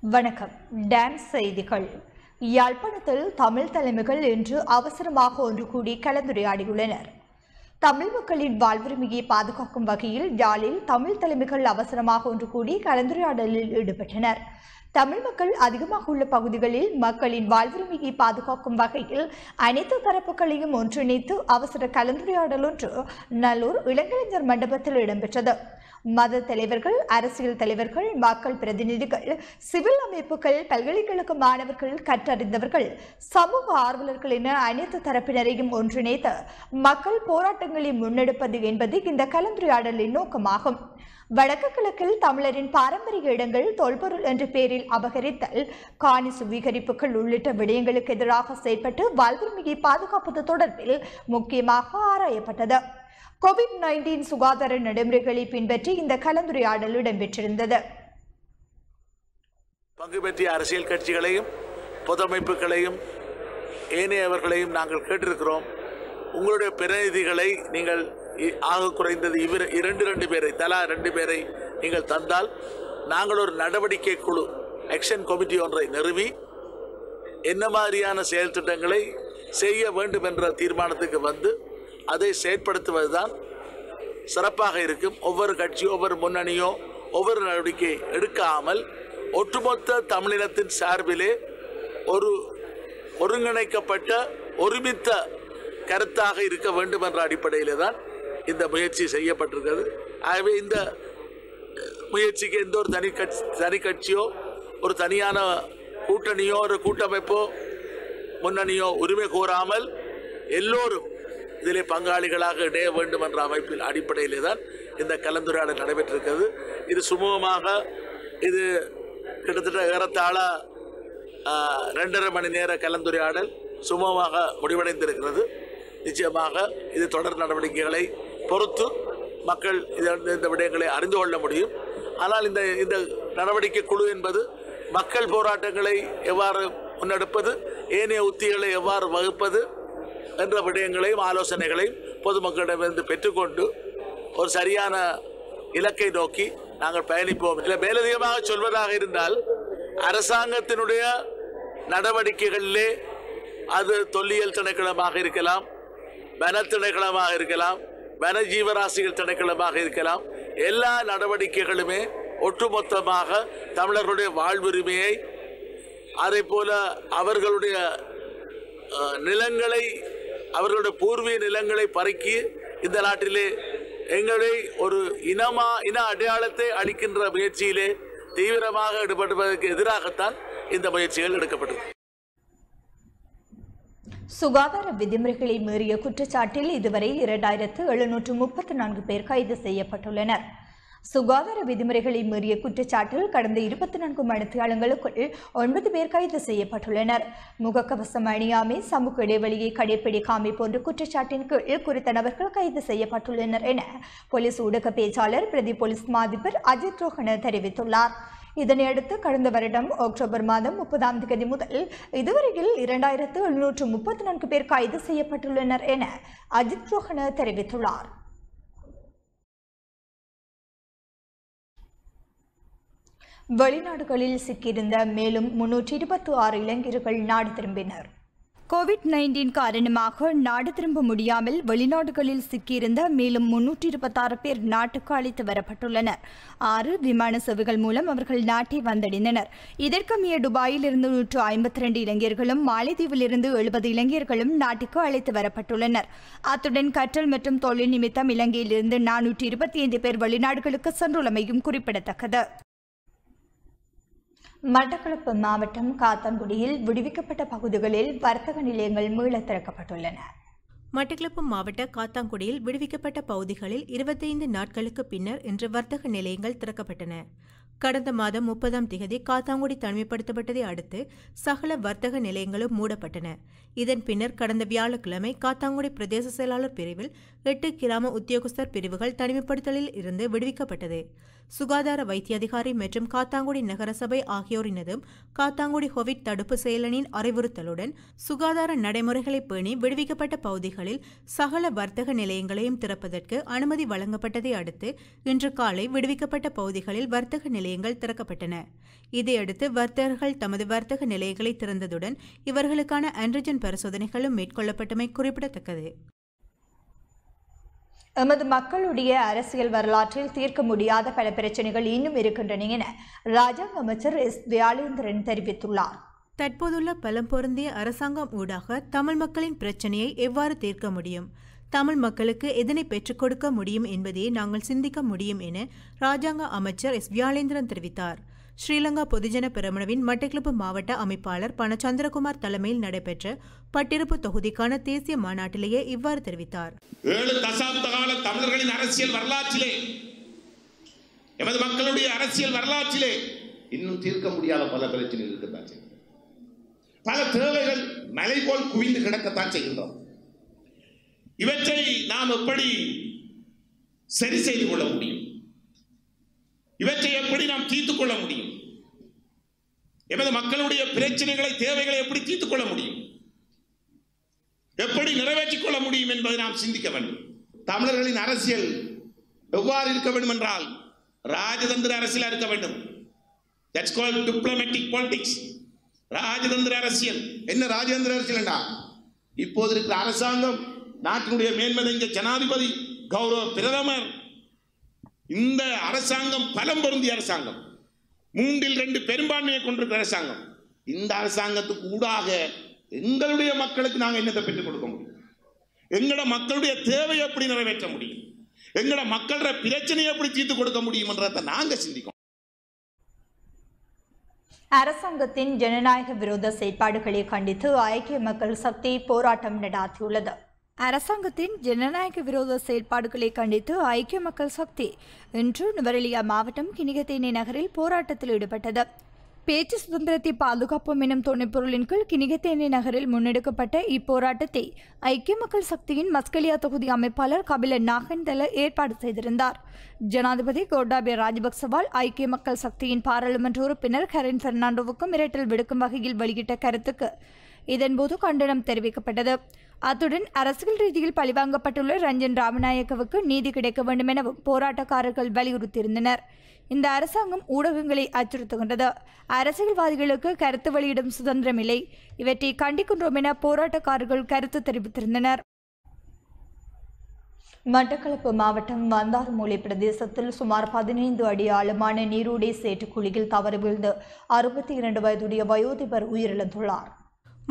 வணக்கம். டான்ஸ் செய்திகள். யாழ்ப்பாணத்தில் தமிழ் தலைமைகள் இன்று அவசரமாக ஒன்று கூடி கலந்துரையாடியுள்ளனர். தமிழ் மக்களின் வாழ்வுரிமையை பாதுகாக்கும் வகையில் யாழில் தமிழ் தலைமைகள் அவசரமாக ஒன்று கூடி கலந்துரையாடலில் ஈடுபட்டனர். தமிழ் மக்கள் அதிகமாக உள்ள பகுதிகளில் மக்களின் வாழ்வுரிமையை பாதுகாக்கும் வகையில் அனைத்து தரப்புகளையும் ஒன்றிணைத்து அவசர கலந்துரையாடல் ஒன்று நல்லூர் இளங்கலைஞர் மண்டபத்தில் இடம்பெற்றது. மத தலைவர்கள் அரசியல் தலைவர்கள் மக்கள் பிரதிநிதிகள் சிவில் அமைப்புகள் பல்கலைக்கழக மாணவர்கள் கற்றறிந்தவர்கள் சமூக ஆர்வலர்கள் என அனைத்து தரப்பினரையும் ஒன்றிணைத்து மக்கள் போராட்டங்களை முன்னெடுப்பது என்பது இந்த கலந்துரையாடலின் நோக்கமாகும். வடக்கு கிழக்கில் தமிழரின் பாரம்பரிய இடங்கள் தொல்பொருள் என்ற பெயரில் அபகரித்தல் காணி சுவீகரிப்புகள் உள்ளிட்ட விடயங்களுக்கு எதிராக செயல்பட்டு வாழ்வுரிமையை பாதுகாப்பது தொடர்பில் முக்கியமாக ஆராயப்பட்டது. கோவிட் நைன்டீன் சுகாதார நடைமுறைகளை பின்பற்றி இந்த கலந்துரையாடல் இடம்பெற்றிருந்தது. பங்கு பெற்றிய அரசியல் கட்சிகளையும் பொதமைப்புகளையும் ஏனையவர்களையும் நாங்கள் கேட்டிருக்கிறோம். உங்களுடைய பிரதிநிதிகளை நீங்கள் ஆக குறைந்தது இவர் இரண்டு ரெண்டு பேரை தலா ரெண்டு பேரை நீங்கள் தந்தால் நாங்கள் ஒரு நடவடிக்கை குழு ஆக்ஷன் கமிட்டி ஒன்றை நிறுவி என்ன மாதிரியான செயல் திட்டங்களை செய்ய வேண்டும் என்ற தீர்மானத்துக்கு வந்து அதை செயற்படுத்துவதுதான் சிறப்பாக இருக்கும். ஒவ்வொரு கட்சியோ ஒவ்வொரு முன்னணியோ ஒவ்வொரு நடவடிக்கை எடுக்காமல் ஒட்டுமொத்த தமிழினத்தின் சார்பிலே ஒரு ஒருங்கிணைக்கப்பட்ட ஒருமித்த கருத்தாக இருக்க வேண்டும் என்ற அடிப்படையிலே தான் இந்த முயற்சி செய்யப்பட்டிருக்கிறது. ஆகவே இந்த முயற்சிக்கு எந்த ஒரு தனி கட்சி தனி கட்சியோ ஒரு தனியான கூட்டணியோ ஒரு கூட்டமைப்போ முன்னணியோ உரிமை கோராமல் எல்லோரும் இதிலே பங்காளிகளாக இணைய வேண்டும் என்ற அமைப்பில் அடிப்படையிலே தான் இந்த கலந்துரையாடல் நடைபெற்றிருக்கிறது. இது சுமூகமாக இது கிட்டத்தட்ட ஏறத்தாழ ரெண்டரை மணி நேர கலந்துரையாடல் சுமூகமாக முடிவடைந்திருக்கிறது. நிச்சயமாக இது தொடர் நடவடிக்கைகளை பொறுத்து மக்கள் இந்த விடயங்களை அறிந்து கொள்ள முடியும். ஆனால் இந்த இந்த நடவடிக்கை குழு என்பது மக்கள் போராட்டங்களை எவ்வாறு முன்னெடுப்பது ஏனைய உத்திகளை எவ்வாறு வகுப்பது என்ற விடயங்களையும் ஆலோசனைகளையும் பொதுமக்களிடமிருந்து பெற்றுக்கொண்டு ஒரு சரியான இலக்கை நோக்கி நாங்கள் பயணிப்போம். இல்லை மேலதிகமாக சொல்வதாக இருந்தால் அரசாங்கத்தினுடைய நடவடிக்கைகளிலே அது தொல்லியல் திணைக்களமாக இருக்கலாம் வன திணைக்களமாக இருக்கலாம் வனஜீவராசிகள் திணைக்களமாக இருக்கலாம். எல்லா நடவடிக்கைகளுமே ஒட்டுமொத்தமாக தமிழர்களுடைய வாழ்வுரிமையை அதே போல அவர்களுடைய நிலங்களை அவர்களுடைய பூர்வீக நிலங்களை பறிக்கி இந்த நாட்டிலே எங்களை ஒரு இனமா இன அடையாளத்தை அளிக்கின்ற முயற்சியிலே தீவிரமாக ஈடுபடுவதற்கு எதிராகத்தான் இந்த முயற்சிகள் எடுக்கப்பட்டது. சுகாதார விதிமுறைகளை மீறிய குற்றச்சாட்டில் இதுவரை இரண்டாயிரத்து எழுநூற்று முப்பத்தி நான்கு பேர் கைது செய்யப்பட்டுள்ளனர். சுகாதார விதிமுறைகளை மீறிய குற்றச்சாட்டில் கடந்த இருபத்தி நான்கு மணித்தியாலங்களுக்குள் ஒன்பது பேர் கைது செய்யப்பட்டுள்ளனர். முகக்கவசம் அணியாமை சமூக இடைவெளியை கடைபிடிக்காமை போன்ற குற்றச்சாட்டின் கீழ் குறித்த நபர்கள் கைது செய்யப்பட்டுள்ளனர் என போலீஸ் ஊடக பேச்சாளர் பிரதி போலீஸ் மாதிபர் அஜித் ரோஹன தெரிவித்துள்ளார். இதனையடுத்து கடந்த வருடம் அக்டோபர் மாதம் முப்பதாம் தேதி முதல் இதுவரையில் இரண்டாயிரத்து எழுநூற்று முப்பத்தி நான்கு பேர் கைது செய்யப்பட்டுள்ளனர் என அஜித் ரோஹன தெரிவித்துள்ளார். வெளிநாடுகளில் சிக்கியிருந்த மேலும் முன்னூற்றி இருபத்தி ஆறு இளைஞர்கள் நாடு திரும்பினர். கோவிட் நைன்டீன் காரணமாக நாடு திரும்ப முடியாமல் வெளிநாடுகளில் சிக்கியிருந்த மேலும் முன்னூற்றி இருபத்தாறு பேர் நாட்டுக்கு அழைத்து வரப்பட்டுள்ளனர். ஆறு விமான சேவைகள் மூலம் அவர்கள் நாட்டை வந்தடைந்தனர். இதற்கமைய துபாயில் இருந்து நூற்று ஐம்பத்தி ரெண்டு இளைஞர்களும் மாலைதீவில் இருந்து எழுபது இளைஞர்களும் நாட்டுக்கு அழைத்து வரப்பட்டுள்ளனர். அத்துடன் கற்றல் மற்றும் தொழில் நிமித்தம் இலங்கையிலிருந்து நானூற்றி இருபத்தி ஐந்து பேர் வெளிநாடுகளுக்கு சென்றுள்ளமையும் குறிப்பிடத்தக்கது. மட்டக்களப்பு மாவட்டம் காத்தான்குடியில் விடுவிக்கப்பட்ட பகுதிகளில் வர்த்தக நிலையங்கள் மீள திறக்கப்பட்டுள்ளன. மட்டக்களப்பு மாவட்ட காத்தாங்குடியில் விடுவிக்கப்பட்ட பகுதிகளில் இருபத்தைந்து நாட்களுக்கு பின்னர் இன்று வர்த்தக நிலையங்கள் திறக்கப்பட்டன. கடந்த மாதம் முப்பதாம் திகதி காத்தாங்குடி தனிமைப்படுத்தப்பட்டதை அடுத்து சகல வர்த்தக நிலையங்களும் மூடப்பட்டன. இதன் பின்னர் கடந்த வியாழக்கிழமை காத்தாங்குடி பிரதேச செயலாளர் பிரிவில் எட்டு கிராம உத்தியோகஸ்தர் பிரிவுகள் தனிமைப்படுத்தலில் இருந்து விடுவிக்கப்பட்டது. சுகாதார வைத்திய அதிகாரி மற்றும் காத்தாங்குடி நகரசபை ஆகியோரினதும் காத்தாங்குடி கோவிட் தடுப்பு செயலனின் அறிவுறுத்தலுடன் சுகாதார நடைமுறைகளை பேணி விடுவிக்கப்பட்ட பகுதிகளில் சகல வர்த்தக நிலையங்களையும் திறப்பதற்கு அனுமதி வழங்கப்பட்டதை அடுத்து இன்று காலை விடுவிக்கப்பட்ட பகுதிகளில் வர்த்தக நிலையங்கள் திறக்கப்பட்டன. இதையடுத்து வர்த்தகர்கள் தமது வர்த்தக நிலையங்களை திறந்ததுடன் இவர்களுக்கான ஆன்டிஜன் பரிசோதனைகளும் மேற்கொள்ளப்பட்டமை குறிப்பிடத்தக்கது. எமது மக்களுடைய அரசியல் வரலாற்றில் தீர்க்க முடியாத பல பிரச்சனைகள் இன்னும் இருக்கின்றன என ராஜாங்க அமைச்சர் எஸ். தயாளேந்திரன் தெரிவித்துள்ளார். தற்போதுள்ள பலம் பொருந்திய அரசாங்கம் ஊடாக தமிழ் மக்களின் பிரச்சனையை எவ்வாறு தீர்க்க முடியும்? தமிழ் மக்களுக்கு எதனை பெற்றுக் கொடுக்க முடியும் என்பதையே நாங்கள் சிந்திக்க முடியும் என ராஜாங்க அமைச்சர் எஸ். வியாளேந்திரன் தெரிவித்தார். ஸ்ரீலங்கா பொதுஜன பெரமுனவின் மட்டக்களப்பு மாவட்ட அமைப்பாளர் பண சந்திரகுமார் தலைமையில் நடைபெற்ற பட்டிருப்பு தொகுதிக்கான தேசிய மாநாட்டிலேயே இவ்வாறு தெரிவித்தார். ஏழு தசாப்த கால தமிழர்களின் அரசியல் வரலாற்றிலே எமது மக்களுடைய அரசியல் வரலாற்றிலே இன்னும் தீர்க்க முடியாத பல பிரச்சனைகள் இருக்கத்தான் செய்கின்றன பல தேவைகள் மலை போல் குவிந்து கிடக்கத்தான் செய்கின்றோம். இவற்றை நாம் எப்படி சரி செய்து கொள்ள முடியும்? இவற்றை எப்படி நாம் தீர்த்து கொள்ள முடியும்? எமது மக்களுடைய பிரச்சனைகளை தேவைகளை எப்படி தீர்த்து கொள்ள முடியும்? எப்படி நிறைவேற்றிக் கொள்ள முடியும் என்பதை நாம் சிந்திக்க வேண்டும். தமிழர்களின் அரசியல் எவ்வாறு இருக்க வேண்டும் என்றால் ராஜதந்திர அரசியலாக இருக்க வேண்டும். தட்ஸ் கால் டிப்ளமேட்டிக் பாலிடிக்ஸ் ராஜதந்திர அரசியல். என்ன ராஜதந்திர அரசியல் என்றா இப்போது இருக்கிற அரசாங்கம் நாட்டினுடைய மேன்மதங்க ஜனாதிபதி கௌரவ பிரதமர். இந்த அரசாங்கம் பலம் பொருந்திய அரசாங்கம். மூன்றில் ரெண்டு பெரும்பான்மையை கொண்டிருக்கிற அரசாங்கம். இந்த அரசாங்கத்துக்கு ஊடாக எங்களுடைய மக்களுக்கு நாங்கள் என்னத்தை பெற்றுக் கொடுக்க முடியும்? எங்களோட மக்களுடைய தேவையை எப்படி நிறைவேற்ற முடியும்? எங்களோட மக்களோட பிரச்சனையை எப்படி தீர்த்து கொடுக்க முடியும்ன்றதை நாங்கள் சிந்திக்கணும். அரசாங்கத்தின் ஜனநாயக விரோத செயற்பாடுகளை கண்டித்து ஐக்கிய மக்கள் சக்தி போராட்டம் நடாத்தியுள்ளது. அரசாங்கத்தின் ஜனநாயக விரோத செயல்பாடுகளை கண்டித்து ஐக்கிய மக்கள் சக்தி இன்று நுவரெலியா மாவட்டம் கிணிகத்தேனி நகரில் போராட்டத்தில் ஈடுபட்டது. பேச்சு சுதந்திரத்தை பாதுகாப்போம் எனும் துணைப்பொருளின் கீழ் கிணிகத்தேனி நகரில் முன்னெடுக்கப்பட்ட இப்போராட்டத்தை ஐக்கிய மக்கள் சக்தியின் மஸ்கலியா தொகுதி அமைப்பாளர் கபில நாகன்தல ஏற்பாடு செய்திருந்தார். ஜனாதிபதி கோட்டாபய ராஜபக்சவால் ஐக்கிய மக்கள் சக்தியின் பாராளுமன்ற உறுப்பினர் கரின் பெர்னாண்டோவுக்கும் மிரட்டல் விடுக்கும் வகையில் வெளியிட்ட கருத்துக்கு இதன்போது கண்டனம் தெரிவிக்கப்பட்டது. அத்துடன் அரசியல் ரீதியில் பழிவாங்கப்பட்டுள்ள ரஞ்சன் ராமநாயக்கவுக்கு நீதி கிடைக்க வேண்டும் எனவும் போராட்டக்காரர்கள் வலியுறுத்தியிருந்தனர். இந்த அரசாங்கம் ஊடகங்களை அச்சுறுத்துகின்றது. அரசியல்வாதிகளுக்கு கருத்து வெளியிடும் சுதந்திரம் இல்லை இவற்றை கண்டிக்கின்றோம் என போராட்டக்காரர்கள் கருத்து தெரிவித்திருந்தனர். மட்டக்களப்பு மாவட்டம் வந்தார்மூலை பிரதேசத்தில் சுமார் பதினைந்து அடி ஆழமான நீரோடை சேற்றுக்குழியில் தவறு வீழ்ந்து அறுபத்தி இரண்டு வயதுடைய வயோதிபர் உயிரிழந்துள்ளார்.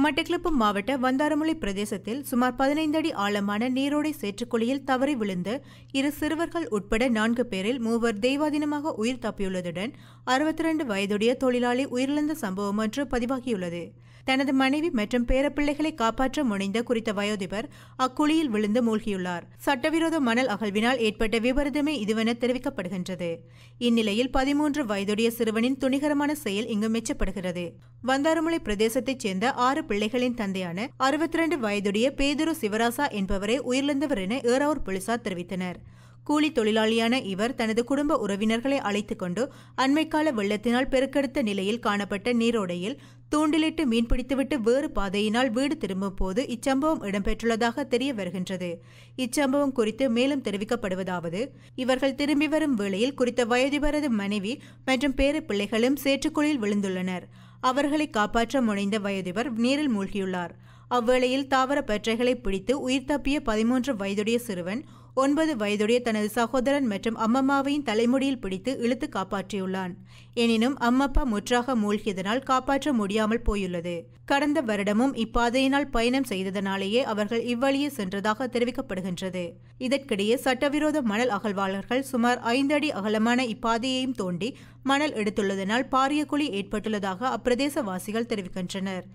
மட்டக்களப்பு மாவட்ட வந்தாரமொழி பிரதேசத்தில் சுமார் பதினைந்து அடி ஆழமான நீரோடை சேற்றுக்குழியில் தவறி விழுந்து இரு சிறுவர்கள் உட்பட நான்கு பேரில் மூவர் தெய்வாதீனமாக உயிர் தப்பியுள்ளதுடன் அறுபத்தி ரெண்டு வயதுடைய தொழிலாளி உயிரிழந்த சம்பவம் ஒன்று பதிவாகியுள்ளது. தனது மனைவி மற்றும் பேரப்பிள்ளைகளை காப்பாற்ற முனைந்த குறித்த வயோதிபர் அக்குழியில் விழுந்து மூழ்கியுள்ளார். சட்டவிரோத மணல் அகழ்வினால் ஏற்பட்ட விபரீதமே இதுவென தெரிவிக்கப்படுகின்றது. இந்நிலையில் பதிமூன்று வயதுடைய சிறுவனின் துணிகரமான செயல் இங்கு மெச்சப்படுகிறது. வந்தாரமுலை பிரதேசத்தைச் சேர்ந்த ஆறு பிள்ளைகளின் தந்தையான அறுபத்தி ரெண்டு வயதுடைய பேதுரு சிவராசா என்பவரே உயிரிழந்தவர் என ஏறாவூர் போலீசார் தெரிவித்தனர். கூலி தொழிலாளியான இவர் தனது குடும்ப உறவினர்களை அழைத்துக் கொண்டு அண்மைக்கால வெள்ளத்தினால் பெருக்கெடுத்த நிலையில் காணப்பட்ட நீரோடையில் தூண்டிலிட்டு மீன்பிடித்துவிட்டு வேறு பாதையினால் வீடு திரும்பும் போது இச்சம்பவம் இடம்பெற்றுள்ளதாக தெரிய வருகின்றது. இச்சம்பவம் குறித்து மேலும் தெரிவிக்கப்படுவதாவது இவர்கள் திரும்பி வரும் வேளையில் குறித்த வயதிபரது மனைவி மற்றும் பேர பிள்ளைகளும் சேற்றுக்குழியில் விழுந்துள்ளனர். அவர்களை காப்பாற்ற முனைந்த வயதிபர் நீரில் மூழ்கியுள்ளார். அவ்வேளையில் தாவர பற்றைகளை பிடித்து உயிர் தப்பிய பதிமூன்று வயதுடைய சிறுவன் ஒன்பது வயதுடைய தனது சகோதரன் மற்றும் அம்மம்மாவையும் தலைமுடியில் பிடித்து இழுத்து காப்பாற்றியுள்ளான். எனினும் அம்மப்பா முற்றாக மூழ்கியதனால் காப்பாற்ற முடியாமல் போயுள்ளது. கடந்த வருடமும் இப்பாதையினால் பயணம் செய்ததனாலேயே அவர்கள் இவ்வழியே சென்றதாக தெரிவிக்கப்படுகின்றது. இதற்கிடையே சட்டவிரோத மணல் அகழ்வாளர்கள் சுமார் ஐந்து அடி அகலமான இப்பாதையையும் தோண்டி மணல் எடுத்துள்ளதனால் பாரிய குழி ஏற்பட்டுள்ளதாக அப்பிரதேசவாசிகள் தெரிவிக்கின்றனர்.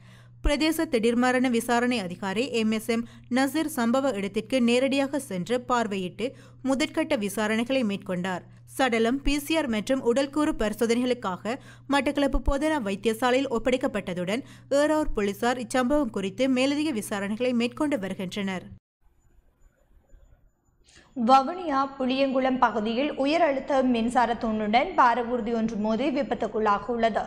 பிரதேச திடீர் மரண விசாரணை அதிகாரி எம் எஸ் எம் நசீர் சம்பவ இடத்திற்கு நேரடியாக சென்று பார்வையிட்டு முதற்கட்ட விசாரணைகளை மேற்கொண்டார். சடலம் பிசிஆர் மற்றும் உடல்கூறு பரிசோதனைகளுக்காக மட்டக்களப்பு போதனா வைத்தியசாலையில் ஒப்படைக்கப்பட்டதுடன் ஏறாவூர் போலீசார் இச்சம்பவம் குறித்து மேலதிக விசாரணைகளை மேற்கொண்டு வருகின்றனர். வவுனியா புளியங்குளம் பகுதியில் உயர் அழுத்த மின்சார தூணுடன் பாரவூர்தி ஒன்று மோதி விபத்துக்குள்ளாக உள்ளது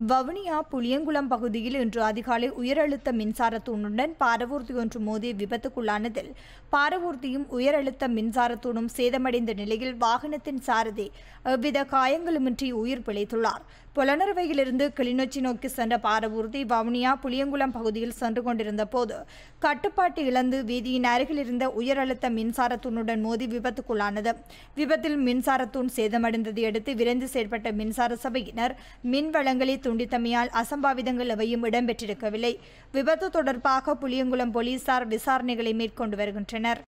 வவுனியா புளியங்குளம் பகுதியில் இன்று அதிகாலை உயர் அழுத்த மின்சார தூணுடன் பாரவூர்த்தி ஒன்று மோதிய விபத்துக்குள்ளானதில் பாரவூர்த்தியும் உயர் அழுத்த மின்சார தூணும் சேதமடைந்த நிலையில் வாகனத்தின் சாரதி எவ்வித காயங்களுமின்றி உயிர் பிழைத்துள்ளார். புலனறுவையிலிருந்து கிளிநொச்சி நோக்கி சென்ற பாரவூர்தி வவுனியா புளியங்குளம் பகுதியில் சென்று கொண்டிருந்த போது கட்டுப்பாட்டு இழந்து வீதியின் அருகில் இருந்த உயர் அழுத்த மின்சார தூணுடன் மோதி விபத்துக்குள்ளானது. விபத்தில் மின்சார தூண் சேதமடைந்ததை அடுத்து விரைந்து செயல்பட்ட மின்சார சபையினர் மின் வளங்களை துண்டித்தமையால் அசம்பாவிதங்கள் எவையும் இடம்பெற்றிருக்கவில்லை. விபத்து தொடர்பாக புளியங்குளம் போலீசார் விசாரணைகளை மேற்கொண்டு வருகின்றனர்.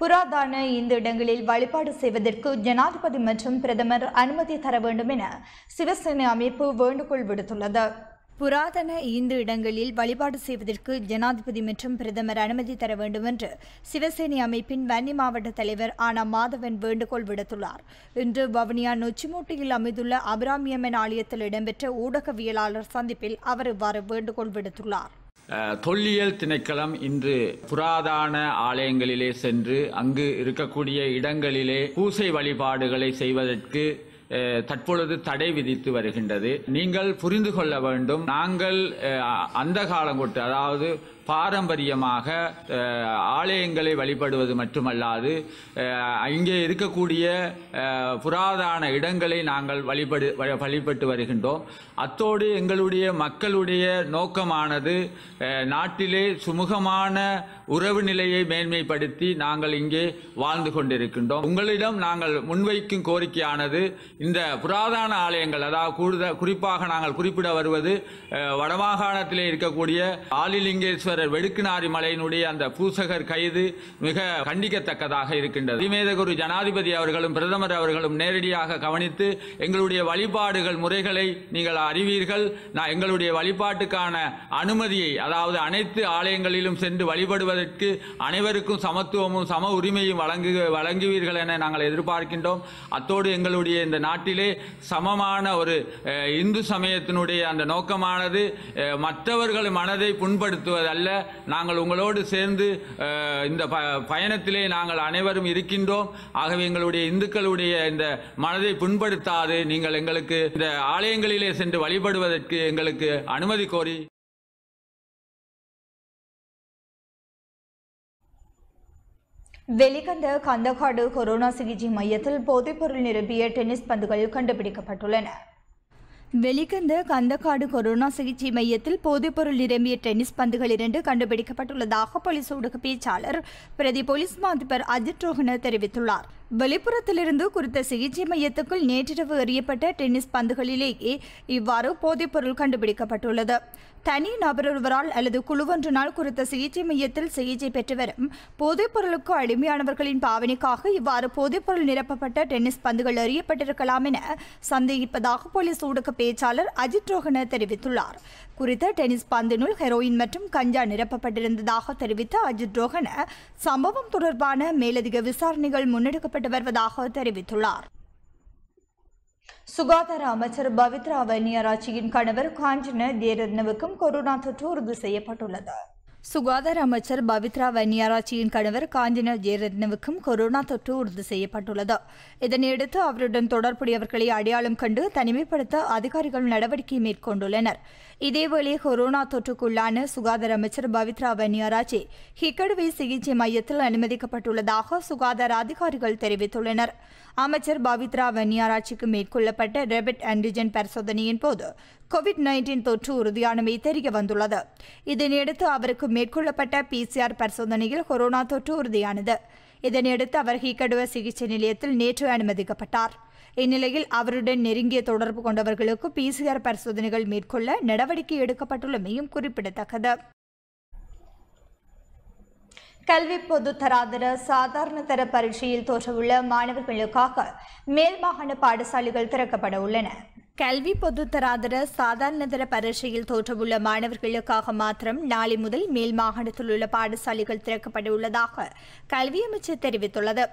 புராதான இந்த இடங்களில் வழிபாடு செய்வதற்கு ஜனாதிபதி மற்றும் பிரதமர் அனுமதி தர வேண்டும் என சிவசேனை அமைப்பு வேண்டுகோள் விடுத்துள்ளது. புராதன இந்து இடங்களில் வழிபாடு செய்வதற்கு ஜனாதிபதி மற்றும் பிரதமர் அனுமதி தர வேண்டும் என்று சிவசேனை அமைப்பின் வன்னி மாவட்ட தலைவர் ஆனா மாதவன் வேண்டுகோள் விடுத்துள்ளார். இன்று வவுனியா நொச்சிமூட்டியில் அமைந்துள்ள அபிராமியம்மன் ஆலயத்தில் இடம்பெற்ற ஊடகவியலாளர் சந்திப்பில் அவர் இவ்வாறு வேண்டுகோள் விடுத்துள்ளார். தொல்லியல் திணைக்களம் இன்று புராதான ஆலயங்களிலே சென்று அங்கு இருக்கக்கூடிய இடங்களிலே பூசை வழிபாடுகளை செய்வதற்கு தற்பொழுது தடை விதித்து வருகின்றது. நீங்கள் புரிந்து கொள்ள வேண்டும் நாங்கள் அந்த காலம் கொட்டு அதாவது பாரம்பரியமாக ஆலயங்களை வழிபடுவது மட்டுமல்லாது இங்கே இருக்கக்கூடிய புராதான இடங்களை நாங்கள் வழிபடு வ- வழிபட்டு வருகின்றோம். அத்தோடு எங்களுடைய மக்களுடைய நோக்கமானது நாட்டிலே சுமூகமான உறவு நிலையை மேன்மைப்படுத்தி நாங்கள் இங்கே வாழ்ந்து கொண்டிருக்கின்றோம். உங்களிடம் நாங்கள் முன்வைக்கும் கோரிக்கையானது இந்த புராதான ஆலயங்கள் அதாவது கூடுதல் குறிப்பாக நாங்கள் குறிப்பிட வருவது வடமாகாணத்திலே இருக்கக்கூடிய ஆலிலிங்கேஸ்வரர் வெடுக்குநாரி மலையினுடைய அந்த பூசகர் கைது மிக கண்டிக்கத்தக்கதாக இருக்கின்றது. ஸ்ரீமேதகுரு ஜனாதிபதி அவர்களும் பிரதமர் அவர்களும் நேரடியாக கவனித்து எங்களுடைய வழிபாடுகள் முறைகளை நீங்கள் அறிவீர்கள். நான் எங்களுடைய வழிபாட்டுக்கான அனுமதியை அதாவது அனைத்து ஆலயங்களிலும் சென்று வழிபடுவதற்கு அனைவருக்கும் சமத்துவமும் சம உரிமையும் வழங்கு வழங்குவீர்கள் என நாங்கள் எதிர்பார்க்கின்றோம். அத்தோடு எங்களுடைய இந்த நாட்டிலே சமமான ஒரு இந்து சமயத்தினுடைய அந்த நோக்கமானது மற்றவர்கள் மனதை புண்படுத்துவதல்ல நாங்கள் உங்களோடு சேர்ந்து இந்த ப- பயணத்திலே நாங்கள் அனைவரும் இருக்கின்றோம். ஆகவே எங்களுடைய இந்துக்களுடைய இந்த மனதை புண்படுத்தாது. நீங்கள் எங்களுக்கு இந்த ஆலயங்களிலே சென்று வழிபடுவதற்கு எங்களுக்கு அனுமதி கோரி. வெளிகந்த கந்தகாடு கொரோனா சிகிச்சை மையத்தில் போதைப்பொருள் நிரம்பிய டென்னிஸ் பந்துகள் கண்டுபிடிக்கப்பட்டுள்ளன. வெளிகந்த கந்தக்காடு கொரோனா சிகிச்சை மையத்தில் போதைப்பொருள் நிரம்பிய டென்னிஸ் பந்துகள் இரண்டு கண்டுபிடிக்கப்பட்டுள்ளதாக போலீஸ் ஊடக பேச்சாளர் பிரதி போலீஸ் மாதிபர் அஜித் ரோஹன தெரிவித்துள்ளார். வெளிப்புறத்திலிருந்து குறித்த சிகிச்சை மையத்துக்குள் நேற்றிரவு எறியப்பட்ட டென்னிஸ் பந்துகளிலேயே இவ்வாறு போதைப்பொருள் கண்டுபிடிக்கப்பட்டுள்ளது. தனி நபரொருவரால் அல்லது குழுவொன்றினால் குறித்த சிகிச்சை மையத்தில் சிகிச்சை பெற்று வரும் போதைப்பொருளுக்கு அடிமையானவர்களின் பாவனைக்காக இவ்வாறு போதைப்பொருள் நிரப்பப்பட்ட டென்னிஸ் பந்துகள் எறியப்பட்டிருக்கலாம் என சந்தேகிப்பதாக போலீஸ் ஊடக பேச்சாளர் அஜித் ரோஹன தெரிவித்துள்ளார். குறித்த டென்னிஸ் பந்தினுள் ஹெரோயின் மற்றும் கஞ்சா நிரப்பப்பட்டிருந்ததாக தெரிவித்த அஜித் ரோஹன சம்பவம் தொடர்பான மேலதிக விசாரணைகள் முன்னெடுக்கப்பட்டு வருவதாக தெரிவித்துள்ளார். சுகாதார அமைச்சர் பவித்ரா வன்னியராட்சியின் கணவர் காஞ்சன தேரத்னவுக்கும் கொரோனா தொற்று உறுதி செய்யப்பட்டுள்ளது. சுகாதார அமைச்சர் பவித்ரா வன்னியாராட்சியின் கணவர் காஞ்சன ஜெயரத்னவுக்கும் கொரோனா தொற்று உறுதி செய்யப்பட்டுள்ளது. இதனையடுத்து அவருடன் தொடர்புடையவர்களை அடையாளம் கண்டு தனிமைப்படுத்த அதிகாரிகள் நடவடிக்கை மேற்கொண்டுள்ளனர். இதேவேளை கொரோனா தொற்றுக்குள்ளான சுகாதார அமைச்சர் பவித்ரா வன்னியாராட்சி ஹிக்கடுவை சிகிச்சை மையத்தில் அனுமதிக்கப்பட்டுள்ளதாக சுகாதார அதிகாரிகள் தெரிவித்துள்ளனர். அமைச்சர் பவித்ரா வன்னியாராட்சிக்கு மேற்கொள்ளப்பட்ட ரெபிட் ஆன்டிஜென் பரிசோதனையின் போது கோவிட் நைன்டீன் தொற்று உறுதியானமை தெரிய வந்துள்ளது. இதனையடுத்து அவருக்கு மேற்கொள்ளப்பட்ட பிசிஆர் பரிசோதனையில் கொரோனா தொற்று உறுதியானது. இதனையடுத்து அவர் ஹீக்கடுவ சிகிச்சை நிலையத்தில் நேற்று அனுமதிக்கப்பட்டார். இந்நிலையில் அவருடன் நெருங்கிய தொடர்பு கொண்டவர்களுக்கு பிசிஆர் பரிசோதனைகள் மேற்கொள்ள நடவடிக்கை எடுக்கப்பட்டுள்ளமையும் குறிப்பிடத்தக்கது. கல்வி பொது தராதர சாதாரண தர பரீட்சையில் தோற்றவுள்ள மாணவர்களுக்காக மேல் மாகாண பாடசாலைகள் திறக்கப்பட உள்ளன. கல்வி பொதுத்தராதர சாதாரணதர பரீட்சையில் தோற்றவுள்ள மாணவர்களுக்காக மாத்திரம் நாளை முதல் மேல் மாகாணத்தில் உள்ள பாடசாலைகள் திறக்கப்பட உள்ளதாக கல்வி அமைச்சர் தெரிவித்துள்ளது.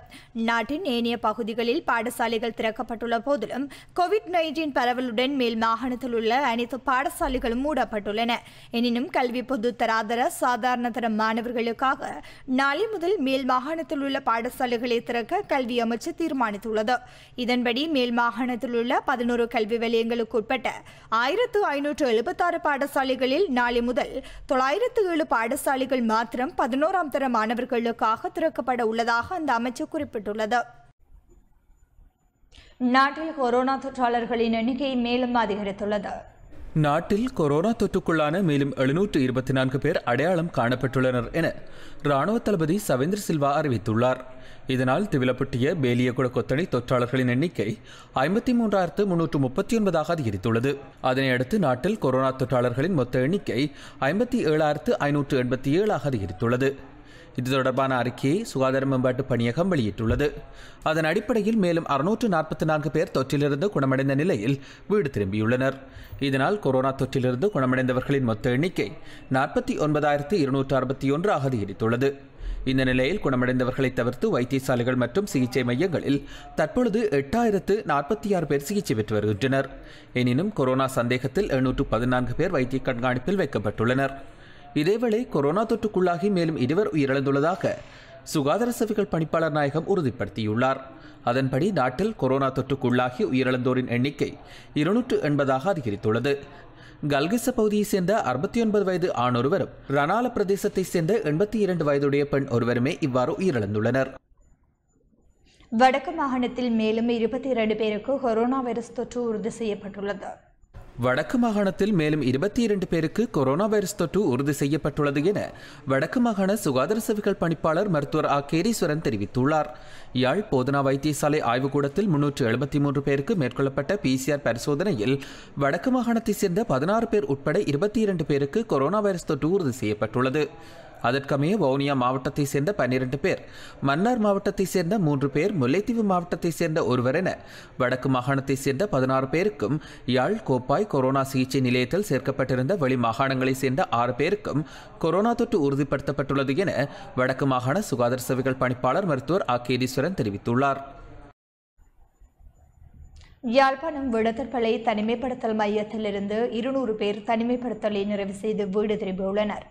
நாட்டின் ஏனைய பகுதிகளில் பாடசாலைகள் திறக்கப்பட்டுள்ள போதிலும் கோவிட் நைன்டீன் பரவலுடன் மேல் மாகாணத்தில் உள்ள அனைத்து பாடசாலைகளும் மூடப்பட்டுள்ளன. எனினும் கல்வி பொதுத்தராதர சாதாரணதர மாணவர்களுக்காக நாளை முதல் மேல் மாகாணத்தில் உள்ள பாடசாலைகளை திறக்க கல்வி அமைச்சர் தீர்மானித்துள்ளது. இதன்படி மேல் மாகாணத்தில் உள்ள பதினோரு கல்வி நிலையங்களுக்கு உட்பட்ட ஆயிரத்து ஐநூற்று எழுபத்தாறு பாடசாலைகளில் நாளை முதல் தொள்ளாயிரத்து ஏழு பாடசாலைகள் மாத்திரம் பதினோராம் தர மாணவர்களுக்காக திறக்கப்பட உள்ளதாக அந்த அமைச்சர் குறிப்பிட்டுள்ளது. நாட்டில் கொரோனா தொற்றாளர்களின் எண்ணிக்கை மேலும் அதிகரித்துள்ளது. நாட்டில் கொரோனா தொற்றுக்குள்ளான மேலும் எழுநூற்று இருபத்தி நான்கு பேர் அடையாளம் காணப்பட்டுள்ளனர் என ராணுவ தளபதி சவேந்திர சில்வா அறிவித்துள்ளார். இதனால் திவிலப்பட்டிய பேலியகுட கொத்தணை தொற்றாளர்களின் எண்ணிக்கை ஐம்பத்தி மூன்றாயிரத்து முன்னூற்று முப்பத்தி ஒன்பதாக அதிகரித்துள்ளது. அதனையடுத்து நாட்டில் கொரோனா தொற்றாளர்களின் மொத்த எண்ணிக்கை ஐம்பத்தி ஏழாயிரத்து ஐநூற்று எண்பத்தி ஏழாக அதிகரித்துள்ளது. இது தொடர்பான அறிக்கையை சுகாதார மேம்பாட்டு பணியகம் வெளியிட்டுள்ளது. அதன் அடிப்படையில் மேலும் அறுநூற்று நாற்பத்தி நான்கு பேர் தொற்றிலிருந்து குணமடைந்த நிலையில் வீடு திரும்பியுள்ளனர். இதனால் கொரோனா தொற்றிலிருந்து குணமடைந்தவர்களின் மொத்த எண்ணிக்கை நாற்பத்தி ஒன்பதாயிரத்து இருநூற்று அறுபத்தி ஒன்று அதிகரித்துள்ளது. இந்த நிலையில் குணமடைந்தவர்களை தவிர்த்து வைத்தியசாலைகள் மற்றும் சிகிச்சை மையங்களில் தற்பொழுது எட்டாயிரத்து நாற்பத்தி ஆறு பேர் சிகிச்சை பெற்று வருகின்றனர். எனினும் கொரோனா சந்தேகத்தில் எழுநூற்று பதினான்கு பேர் வைத்திய கண்காணிப்பில் வைக்கப்பட்டுள்ளனர். இதேவேளை கொரோனா தொற்றுக்குள்ளாகி மேலும் இருவர் உயிரிழந்துள்ளதாக சுகாதார சேவைகள் பணிப்பாளர் நாயகம் உறுதிப்படுத்தியுள்ளார். அதன்படி நாட்டில் கொரோனா தொற்றுக்குள்ளாகி உயிரிழந்தோரின் எண்ணிக்கை இருநூற்று எண்பதாக அதிகரித்துள்ளது. கல்கிச பகுதியைச் சேர்ந்த அறுபத்தி ஒன்பது வயது ஆணொருவரும் ரணால பிரதேசத்தைச் சேர்ந்த எண்பத்தி இரண்டு வயதுடைய பெண் ஒருவருமே இவ்வாறு உயிரிழந்துள்ளனர். வடக்கு மாகாணத்தில் மேலும் இருபத்தி இரண்டு பேருக்கு கொரோனா வைரஸ் தொற்று உறுதி செய்யப்பட்டுள்ளது. வடக்கு மாகாணத்தில் மேலும் இருபத்தி இரண்டு பேருக்கு கொரோனா வைரஸ் தொற்று உறுதி செய்யப்பட்டுள்ளது என வடக்கு மாகாண சுகாதார சேவைகள் பணிப்பாளர் மருத்துவர் ஆ கேரீஸ்வரன் தெரிவித்துள்ளார். யாழ் போதனா வைத்தியசாலை ஆய்வுக்கூடத்தில் முன்னூற்று எழுபத்தி மூன்று பேருக்கு மேற்கொள்ளப்பட்ட பிசிஆர் பரிசோதனையில் வடக்கு மாகாணத்தைச் சேர்ந்த பதினாறு பேர் உட்பட இருபத்தி இரண்டு பேருக்கு கொரோனா வைரஸ் தொற்று உறுதி செய்யப்பட்டுள்ளது. அதற்கமைய வவுனியா மாவட்டத்தைச் சேர்ந்த பன்னிரண்டு பேர் மன்னார் மாவட்டத்தைச் சேர்ந்த மூன்று பேர் முல்லைத்தீவு மாவட்டத்தைச் சேர்ந்த ஒருவர் என வடக்கு மாகாணத்தைச் சேர்ந்த பதினாறு பேருக்கும் யாழ் கோப்பாய் கொரோனா சிகிச்சை நிலையத்தில் சேர்க்கப்பட்டிருந்த வெளி மாகாணங்களைச் சேர்ந்த ஆறு பேருக்கும் கொரோனா தொற்று உறுதிப்படுத்தப்பட்டுள்ளது என வடக்கு மாகாண சுகாதார சேவைகள் பணிப்பாளர் மருத்துவர் ஆகேதீஸ்வரன் தெரிவித்துள்ளார். யாழ்ப்பாணம் விடத்தற்பளை தனிமைப்படுத்தல் மையத்திலிருந்து இருநூறு பேர் தனிமைப்படுத்தலை நிறைவு செய்து வீடு திரும்பியுள்ளனர்.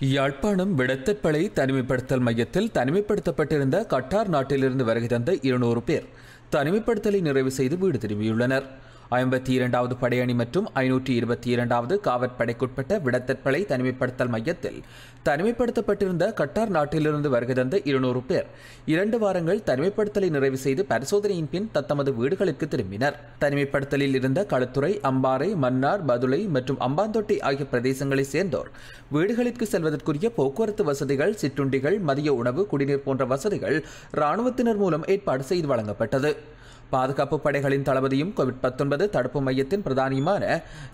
யாழ்ப்பாணம் விடத்தற்பளை தனிமைப்படுத்தல் மையத்தில் தனிமைப்படுத்தப்பட்டிருந்த கட்டார் நாட்டிலிருந்து வருகை தந்த இருநூறு பேர் தனிமைப்படுத்தலை நிறைவு செய்து வீடு திரும்பியுள்ளனர். ஐம்பத்தி இரண்டாவது படையணி மற்றும் ஐநூற்றி இருபத்தி இரண்டாவது காவற்படைக்குட்பட்ட விடத்தற்பளை தனிமைப்படுத்தல் மையத்தில் தனிமைப்படுத்தப்பட்டிருந்த கட்டார் நாட்டிலிருந்து வருகை தந்த இருநூறு பேர் இரண்டு வாரங்கள் தனிமைப்படுத்தலை நிறைவு செய்து பரிசோதனையின் பின் தத்தமது வீடுகளுக்கு திரும்பினர். தனிமைப்படுத்தலில் இருந்த களுத்துறை அம்பாறை மன்னார் பதுளை மற்றும் அம்பாந்தோட்டை ஆகிய பிரதேசங்களை சேர்ந்தோர் வீடுகளுக்கு செல்வதற்குரிய போக்குவரத்து வசதிகள் சிற்றுண்டிகள் மதிய உணவு குடிநீர் போன்ற வசதிகள் இராணுவத்தினர் மூலம் ஏற்பாடு செய்து வழங்கப்பட்டது. பாதுகாப்பு படைகளின் தளபதியும் கோவிட் பத்தொன்பது தடுப்பு மையத்தின் பிரதானியுமான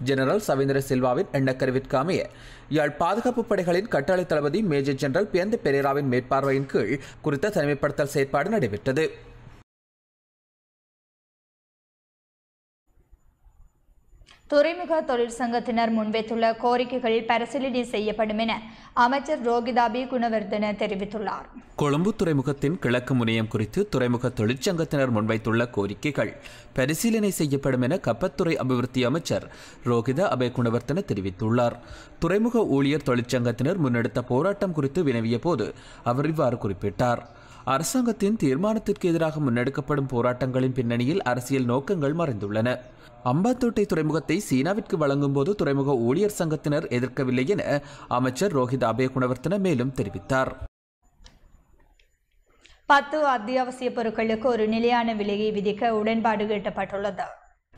ஜெனரல் சவேந்திர சில்வாவின் எண்ணக்கருவிற்காமைய யாழ் பாதுகாப்பு படைகளின் கட்டளை தளபதி மேஜர் ஜெனரல் பியந்த பெரேராவின் மேற்பார்வையின் கீழ் குறித்த தனிமைப்படுத்தல் செயற்பாடு நடைபெற்றது. துறைமுக தொழிற்சங்கத்தினர் முன்வைத்துள்ள கோரிக்கைகள் பரிசீலனை செய்யப்படும் என அமைச்சர் ரோகிதாபி குணவர்தன தெரிவித்துள்ளார். கொழும்பு துறைமுகத்தின் கிழக்கு முனையம் குறித்து துறைமுக தொழிற்சங்கத்தினர் முன்வைத்துள்ள கோரிக்கைகள் பரிசீலனை செய்யப்படும் என கப்பத்துறை அபிவிருத்தி அமைச்சர் ரோகித அபய் குணவர்த்தன தெரிவித்துள்ளார். துறைமுக ஊழியர் தொழிற்சங்கத்தினர் முன்னெடுத்த போராட்டம் குறித்து வினவிய போது அவர் இவ்வாறு குறிப்பிட்டார். அரசாங்கத்தின் தீர்மானத்திற்கு எதிராக முன்னெடுக்கப்படும் போராட்டங்களின் பின்னணியில் அரசியல் நோக்கங்கள் மறைந்துள்ளன. அம்பாத்தோட்டை துறைமுகத்தை சீனாவிற்கு வழங்கும் போது துறைமுக ஊழியர் சங்கத்தினர் எதிர்க்கவில்லை என அமைச்சர் ரோஹித் அபய குணவர்த்தன மேலும் தெரிவித்தார். பத்து அத்தியாவசிய பொருட்களுக்கு ஒரு நிலையான விலையை விதிக்க உடன்பாடு எட்டப்பட்டுள்ளது.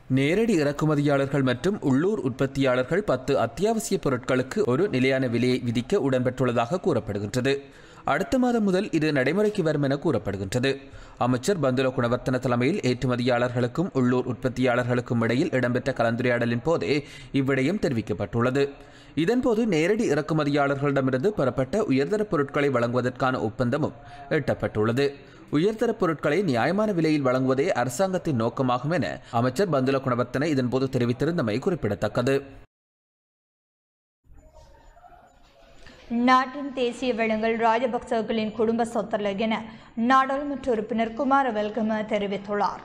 நேரடி இறக்குமதியாளர்கள் மற்றும் உள்ளூர் உற்பத்தியாளர்கள் பத்து அத்தியாவசிய பொருட்களுக்கு ஒரு நிலையான விலையை விதிக்க உடன்பட்டுள்ளதாக கூறப்படுகின்றது. அடுத்த மாதம் முதல் இது நடைமுறைக்கு வரும் என கூறப்படுகின்றது. அமைச்சர் பந்துல குணவர்த்தன தலைமையில் ஏற்றுமதியாளர்களுக்கும் உள்ளூர் உற்பத்தியாளர்களுக்கும் இடையில் இடம்பெற்ற கலந்துரையாடலின் போதே இவ்விடயம் தெரிவிக்கப்பட்டுள்ளது. இதன்போது நேரடி இறக்குமதியாளர்களிடமிருந்து பெறப்பட்ட உயர்தர பொருட்களை வழங்குவதற்கான ஒப்பந்தமும் எட்டப்பட்டுள்ளது. உயர்தர பொருட்களை நியாயமான விலையில் வழங்குவதே அரசாங்கத்தின் நோக்கமாகும் என அமைச்சர் பந்துல குணவர்த்தனை இதன்போது தெரிவித்திருந்தமை குறிப்பிடத்தக்கது. நாட்டின் தேசிய வளங்கள் ராஜபக்சர்களின் குடும்ப சொத்தல்ல என நாடாளுமன்ற உறுப்பினர் குமார வெல்கம தெரிவித்துள்ளார்.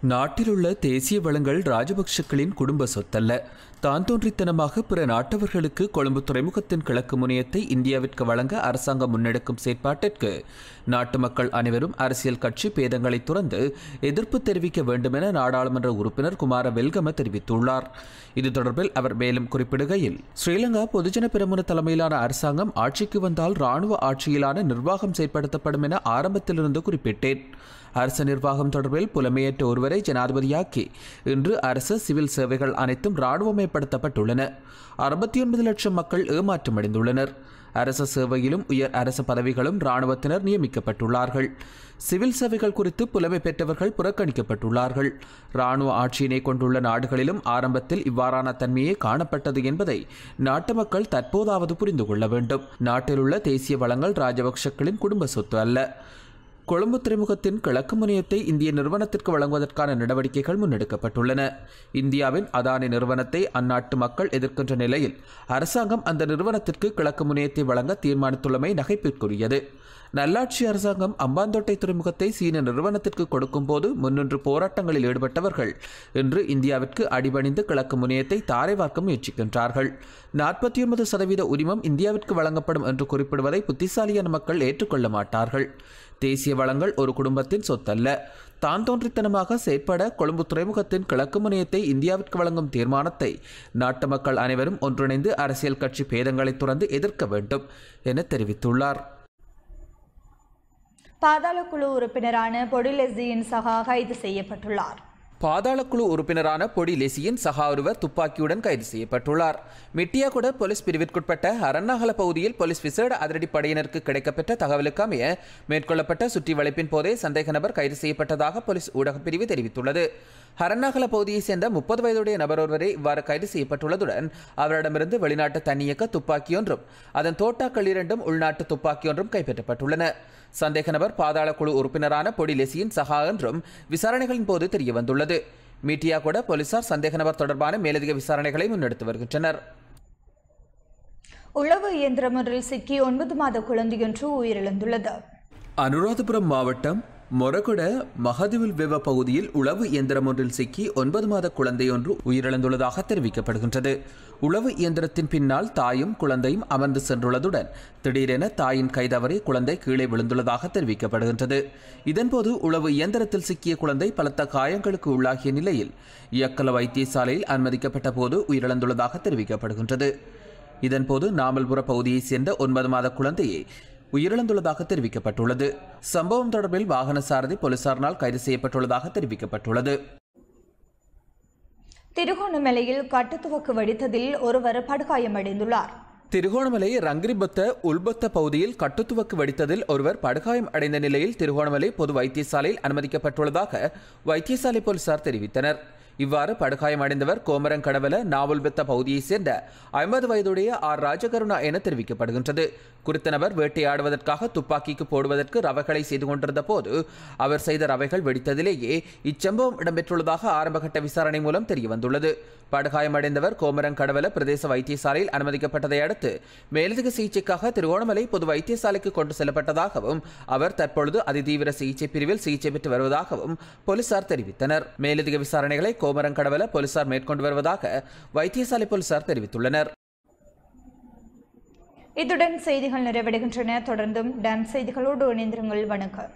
நாட்டிலுள்ள தேசிய வளங்கள் ராஜபக்ஷக்களின் குடும்ப சொத்தல்ல. தான் தோன்றித்தனமாக பிற நாட்டவர்களுக்கு கொழும்பு துறைமுகத்தின் கிழக்கு முனையத்தை இந்தியாவிற்கு வழங்க அரசாங்கம் முன்னெடுக்கும் செயற்பாட்டிற்கு நாட்டு மக்கள் அனைவரும் அரசியல் கட்சி பேதங்களை துறந்து எதிர்ப்பு தெரிவிக்க வேண்டும் என நாடாளுமன்ற உறுப்பினர் குமார வெல்கம தெரிவித்துள்ளார். இது தொடர்பில் அவர் மேலும் குறிப்பிடுகையில் ஸ்ரீலங்கா பொதுஜன பிரமுன தலைமையிலான அரசாங்கம் ஆட்சிக்கு வந்தால் ராணுவ ஆட்சியிலான நிர்வாகம் செயற்படுத்தப்படும் என ஆரம்பத்திலிருந்து குறிப்பிட்டேன். அரச நிர்வாகம் தொடர்பில் புலமையற்ற ஒருவரை ஜனாதிபதியாக்கி இன்று அரசு சிவில் சேவைகள் அனைத்தும் இராணுவமயப்படுத்தப்பட்டுள்ளன அறுபத்தி ஒன்பது லட்சம் மக்கள் ஏமாற்றமடைந்துள்ளனர். அரச சேவையிலும் உயர் அரச பதவிகளும் இராணுவத்தினர் நியமிக்கப்பட்டுள்ளார்கள். சிவில் சேவைகள் குறித்து புலமை பெற்றவர்கள் புறக்கணிக்கப்பட்டுள்ளார்கள். இராணுவ ஆட்சியினை கொண்டுள்ள நாடுகளிலும் ஆரம்பத்தில் இவ்வாறான தன்மையே காணப்பட்டது என்பதை நாட்டு மக்கள் தற்போதாவது புரிந்து கொள்ள வேண்டும். நாட்டிலுள்ள தேசிய வளங்கள் ராஜபக்ஷக்களின் குடும்ப சொத்து அல்ல. கொழும்பு துறைமுகத்தின் கிழக்கு முனையத்தை இந்திய நிறுவனத்திற்கு வழங்குவதற்கான நடவடிக்கைகள் முன்னெடுக்கப்பட்டுள்ளன. இந்தியாவின் அதானி நிறுவனத்தை அந்நாட்டு மக்கள் எதிர்க்கின்ற நிலையில் அரசாங்கம் அந்த நிறுவனத்திற்கு கிழக்கு முனையத்தை வழங்க தீர்மானித்துள்ளமை நகைப்பிற்குரியது. நல்லாட்சி அரசாங்கம் அம்பாந்தோட்டை துறைமுகத்தை சீன நிறுவனத்திற்கு கொடுக்கும்போது முன்னின்று போராட்டங்களில் ஈடுபட்டவர்கள் இன்று இந்தியாவிற்கு அடிபணிந்து கிழக்கு முனையத்தை தாரைவார்க்க முயற்சிக்கின்றார்கள். நாற்பத்தி ஒன்பது சதவீத உரிமம் இந்தியாவிற்கு வழங்கப்படும் என்று குறிப்பிடுவதை புத்திசாலியான மக்கள் ஏற்றுக்கொள்ள மாட்டார்கள். தேசிய வளங்கள் ஒரு குடும்பத்தின் சொத்தல்ல. தான் தோன்றித்தனமாக செயற்பட கொழும்பு துறைமுகத்தின் கிழக்கு முனையத்தை இந்தியாவிற்கு வழங்கும் தீர்மானத்தை நாட்டு மக்கள் அனைவரும் ஒன்றிணைந்து அரசியல் கட்சி பேதங்களை துறந்து எதிர்க்க வேண்டும் என தெரிவித்துள்ளார். பாதாள குழு உறுப்பினரான பொடிலெஸ்ஸியின் சகா கைது செய்யப்பட்டுள்ளார். பாதாளக்குழு உறுப்பினரான பொடி லெசியின் சகா ஒருவர் துப்பாக்கியுடன் கைது செய்யப்பட்டுள்ளார். மிட்டியாகுட போலீஸ் பிரிவிற்குட்பட்ட அரண்ணாகல பகுதியில் போலீஸ் விசேட அதிரடிப்படையினருக்கு கிடைக்கப்பெற்ற தகவலுக்கு அமைய மேற்கொள்ளப்பட்ட சுற்றி வளைப்பின் போதே சந்தேக நபர் கைது செய்யப்பட்டதாக போலீஸ் ஊடகப் பிரிவு தெரிவித்துள்ளது. ஹரநாகல பகுதியைச் சேர்ந்த முப்பது வயதுடைய நபர் ஒருவரை இவ்வாறு கைது செய்யப்பட்டுள்ளதுடன் அவரிடமிருந்து வெளிநாட்டு தன்னியக்க துப்பாக்கியொன்றும் அதன் தோட்டாக்கள் இரண்டும் உள்நாட்டு துப்பாக்கி ஒன்றும் கைப்பற்றப்பட்டுள்ளன. சந்தேக நபர் பாதாள குழு உறுப்பினரான பொடி லெசியின் சகா என்றும் விசாரணைகளின் போது தெரிய வந்துள்ளது மீட்டியா கூட போலீசார் சந்தேக நபர் தொடர்பான மேலதிக விசாரணைகளை முன்னெடுத்து வருகின்றனர். உளவு இயந்திரம் ஒன்றில் சிக்கி ஒன்பது மாத குழந்தையொன்று உயிரிழந்துள்ளது. அனுராதபுரம் மாவட்டம் மொரகுட மகதுவில் வெவ பகுதியில் உளவு இயந்திரம் ஒன்றில் சிக்கி ஒன்பது மாத குழந்தை ஒன்று உயிரிழந்துள்ளதாக தெரிவிக்கப்படுகின்றது. உளவு இயந்திரத்தின் பின்னால் தாயும் குழந்தையும் அமர்ந்து சென்றுள்ளதுடன் திடீரென தாயின் கைதவறி குழந்தை கீழே விழுந்துள்ளதாக தெரிவிக்கப்படுகின்றது. இதன்போது உளவு இயந்திரத்தில் சிக்கிய குழந்தை பலத்த காயங்களுக்கு உள்ளாகிய நிலையில் இயக்கல வைத்தியசாலையில் அனுமதிக்கப்பட்ட போது உயிரிழந்துள்ளதாக தெரிவிக்கப்படுகின்றது. இதன்போது நாமல்புர பகுதியைச் சேர்ந்த ஒன்பது மாத குழந்தையை உயிரிழந்துள்ளதாக தெரிவிக்கப்பட்டுள்ளது. சம்பவம் தொடர்பில் வாகன சாரதி போலீசாரினால் கைது செய்யப்பட்டுள்ளதாக தெரிவிக்கப்பட்டுள்ளது. திருகோணமலையில் கட்டுத்துவக்கு வெடித்ததில் ஒருவர் படுகாயமடைந்துள்ளார். திருகோணமலை ரங்கிரிபொத்த உள்பொத்த பகுதியில் கட்டுத்துவக்கு வெடித்ததில் ஒருவர் படுகாயம் அடைந்த நிலையில் திருகோணமலை பொது வைத்தியசாலையில் அனுமதிக்கப்பட்டுள்ளதாக வைத்தியசாலை போலீசார் தெரிவித்தனர். இவ்வாறு படுகாயமடைந்தவர் கோமரங்கடவல நாவல்பெத்த பகுதியைச் சேர்ந்த ஐம்பது வயதுடைய ஆர். ராஜகருணா என தெரிவிக்கப்படுகின்றது. குறித்த நபர் வேட்டையாடுவதற்காக துப்பாக்கிக்கு போடுவதற்கு ரவைகளை செய்து கொண்டிருந்த போது அவர் செய்த ரவைகள் வெடித்ததிலேயே இச்சம்பவம் இடம்பெற்றுள்ளதாக ஆரம்பகட்ட விசாரணை மூலம் தெரியவந்துள்ளது. படுகாயமடைந்தவர் கோமரங்கடவல பிரதேச வைத்தியசாலையில் அனுமதிக்கப்பட்டதை அடுத்து மேலதிக சிகிச்சைக்காக திருகோணமலை பொது வைத்தியசாலைக்கு கொண்டு செல்லப்பட்டதாகவும் அவர் தற்பொழுது அதிதீவிர சிகிச்சை பிரிவில் சிகிச்சை பெற்று வருவதாகவும் போலீசார் தெரிவித்தனர். மேலதிக விசாரணைகளை கோமரங்கடவல போலீசார் மேற்கொண்டு வருவதாக வைத்தியசாலை போலீசார் தெரிவித்துள்ளனர். இத்துடன் செய்திகள் நிறைவடைகின்றன. தொடர்ந்தும் டான்ஸ் செய்திகளோடு இணைந்திருங்கள். வணக்கம்.